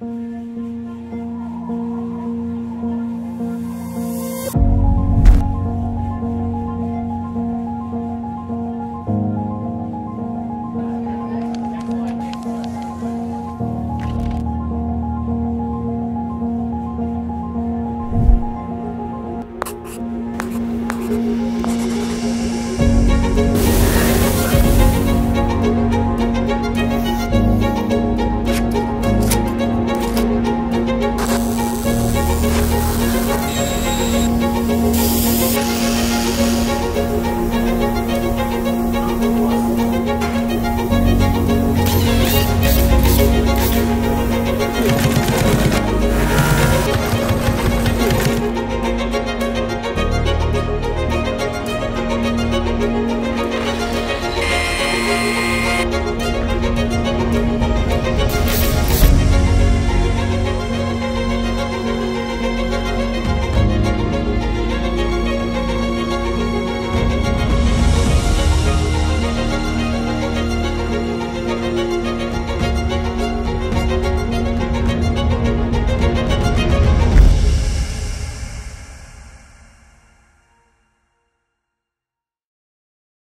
嗯。